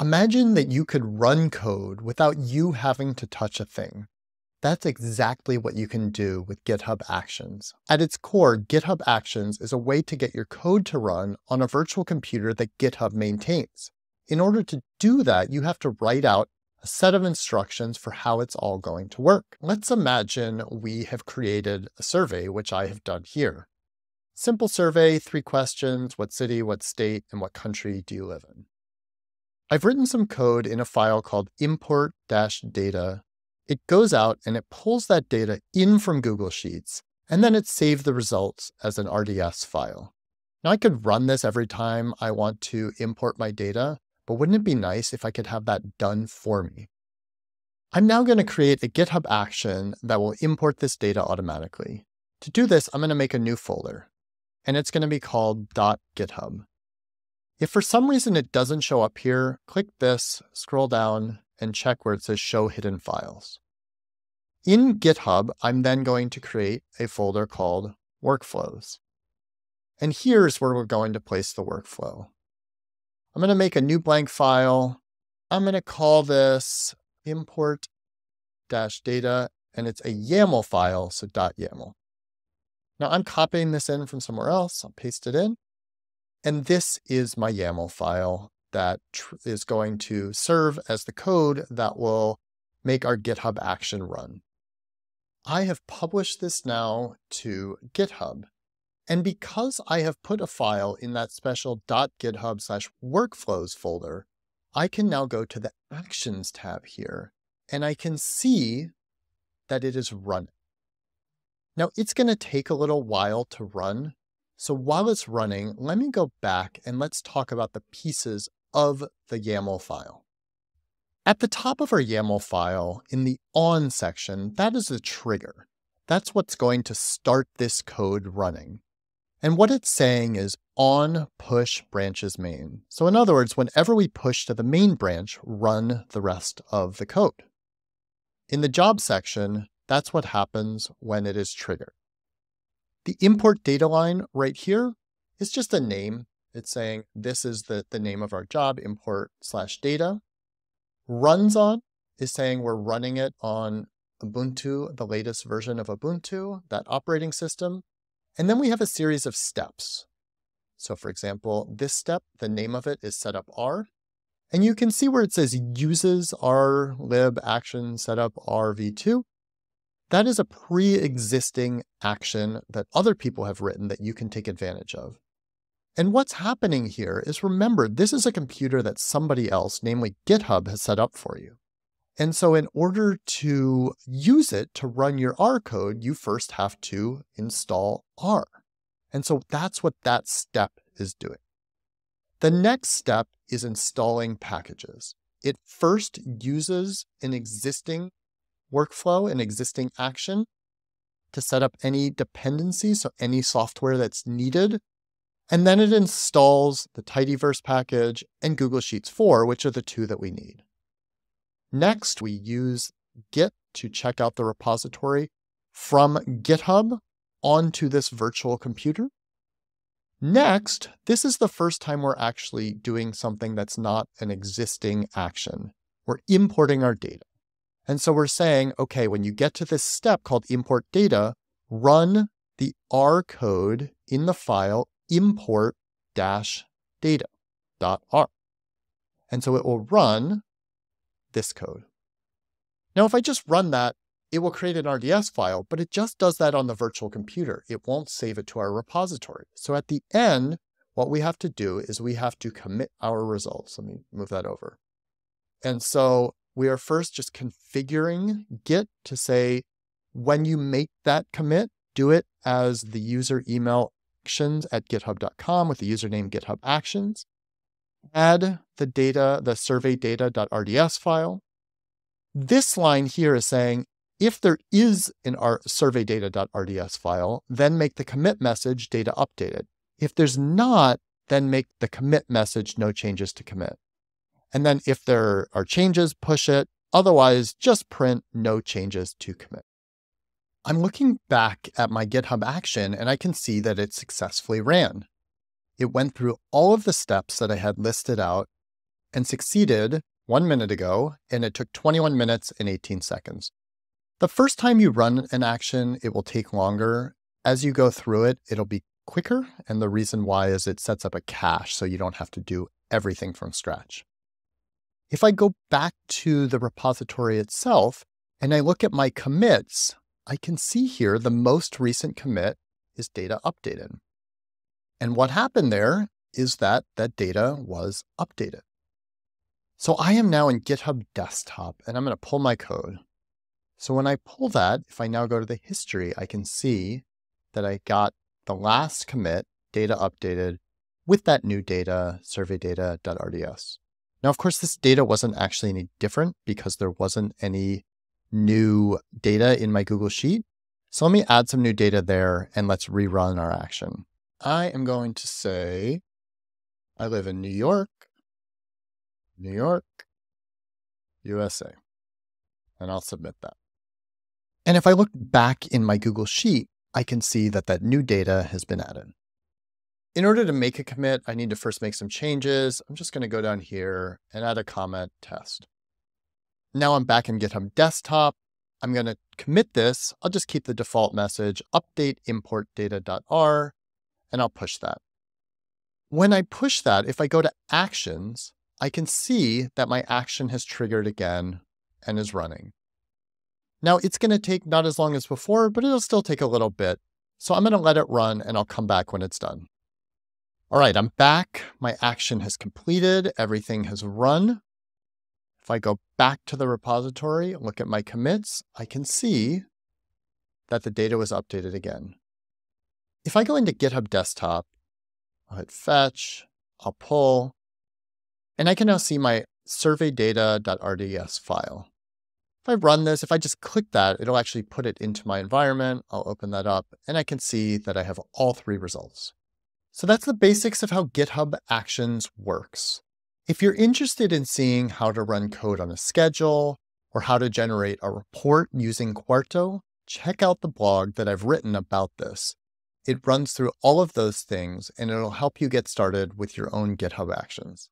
Imagine that you could run code without you having to touch a thing. That's exactly what you can do with GitHub Actions. At its core, GitHub Actions is a way to get your code to run on a virtual computer that GitHub maintains. In order to do that, you have to write out a set of instructions for how it's all going to work. Let's imagine we have created a survey, which I have done here. Simple survey, three questions, what city, what state, and what country do you live in? I've written some code in a file called import-data. It goes out and it pulls that data in from Google Sheets, and then it saves the results as an RDS file. Now I could run this every time I want to import my data, but wouldn't it be nice if I could have that done for me? I'm now going to create a GitHub action that will import this data automatically. To do this, I'm going to make a new folder, and it's going to be called .github. If for some reason it doesn't show up here, click this, scroll down, and check where it says Show Hidden Files. In GitHub, I'm then going to create a folder called Workflows. And here's where we're going to place the workflow. I'm going to make a new blank file. I'm going to call this import dash data, and it's a YAML file, so .yaml. Now I'm copying this in from somewhere else. I'll paste it in. And this is my YAML file that is going to serve as the code that will make our GitHub action run. I have published this now to GitHub. And because I have put a file in that special .github slash workflows folder, I can now go to the Actions tab here, and I can see that it is running. Now, it's going to take a little while to run, so while it's running, let me go back and let's talk about the pieces of the YAML file. At the top of our YAML file, in the on section, that is a trigger. That's what's going to start this code running. And what it's saying is on push branches main. So in other words, whenever we push to the main branch, run the rest of the code. In the job section, that's what happens when it is triggered. The import data line right here is just a name. It's saying this is the, the name of our job, import slash data. Runs on is saying we're running it on Ubuntu, the latest version of Ubuntu, that operating system. And then we have a series of steps. So for example, this step, the name of it is setup R. And you can see where it says uses R lib action setup RV2. That is a pre-existing action that other people have written that you can take advantage of. And what's happening here is remember, this is a computer that somebody else, namely GitHub, has set up for you. And so in order to use it to run your R code, you first have to install R. And so that's what that step is doing. The next step is installing packages. It first uses an existing workflow, an existing action to set up any dependencies, so any software that's needed. And then it installs the Tidyverse package and Google Sheets 4, which are the two that we need. Next, we use Git to check out the repository from GitHub onto this virtual computer. Next, this is the first time we're actually doing something that's not an existing action. We're importing our data. And so we're saying, okay, when you get to this step called import data, run the R code in the file import dash data dot R. And so it will run this code. Now, if I just run that, it will create an RDS file, but it just does that on the virtual computer. It won't save it to our repository. So at the end, what we have to do is we have to commit our results. Let me move that over. And so we are first just configuring Git to say, when you make that commit, do it as the user email actions at github.com with the username GitHub Actions. Add the data, the survey data.rds file. This line here is saying, if there is an survey data.rds file, then make the commit message data updated. If there's not, then make the commit message no changes to commit. And then if there are changes, push it. Otherwise, just print no changes to commit. I'm looking back at my GitHub action and I can see that it successfully ran. It went through all of the steps that I had listed out and succeeded one minute ago, and it took 21 minutes and 18 seconds. The first time you run an action, it will take longer. As you go through it, it'll be quicker. And the reason why is it sets up a cache so you don't have to do everything from scratch. If I go back to the repository itself and I look at my commits, I can see here the most recent commit is data updated. And what happened there is that that data was updated. So I am now in GitHub desktop and I'm going to pull my code. So when I pull that, if I now go to the history, I can see that I got the last commit data updated with that new data, survey data.rds. Now, of course, this data wasn't actually any different because there wasn't any new data in my Google Sheet. So let me add some new data there and let's rerun our action. I am going to say, I live in New York, New York, USA, and I'll submit that. And if I look back in my Google Sheet, I can see that that new data has been added. In order to make a commit, I need to first make some changes. I'm just going to go down here and add a comment test. Now I'm back in GitHub desktop. I'm going to commit this. I'll just keep the default message, update import data.r, and I'll push that. When I push that, if I go to actions, I can see that my action has triggered again and is running. Now it's going to take not as long as before, but it'll still take a little bit. So I'm going to let it run and I'll come back when it's done. All right, I'm back. My action has completed. Everything has run. If I go back to the repository, look at my commits, I can see that the data was updated again. If I go into GitHub Desktop, I'll hit fetch, I'll pull, and I can now see my surveydata.rds file. If I run this, if I just click that, it'll actually put it into my environment. I'll open that up and I can see that I have all three results. So that's the basics of how GitHub Actions works. If you're interested in seeing how to run code on a schedule or how to generate a report using Quarto, check out the blog that I've written about this. It runs through all of those things and it'll help you get started with your own GitHub Actions.